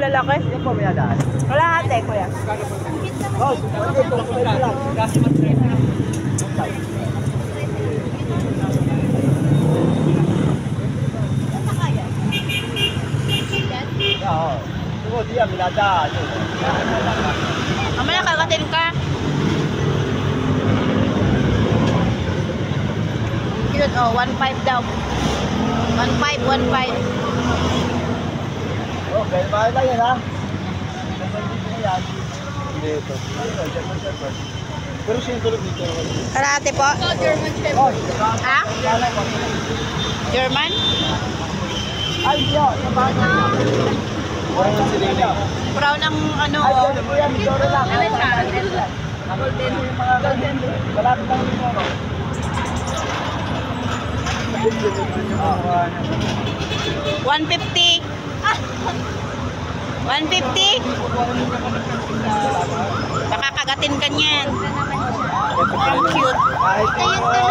Lalaki? Yan po, may nadaan. Wala ate, kuya. Oh, okay po lang. Oo. Sumo, diyan, may nadaan. Mamaya kagatin ka. Cute, oh, 1.5 daw. 1.5, 1.5. Mahal lang yan, ha? Hindi ito. German Shepherd. Pero siya yung tulog dito. Karate po? Oh, Ha? kala ko. German? Ay, bahay. Parang ang sililing. Brown ang ano, Ay, oh. diyo po yan, Doro lang. Ano siya? Golden. Yung mga golden. Malapit lang yung ano. Ah, 150. 150? Baka kagatin ka niyan. Cute. Kahit yung,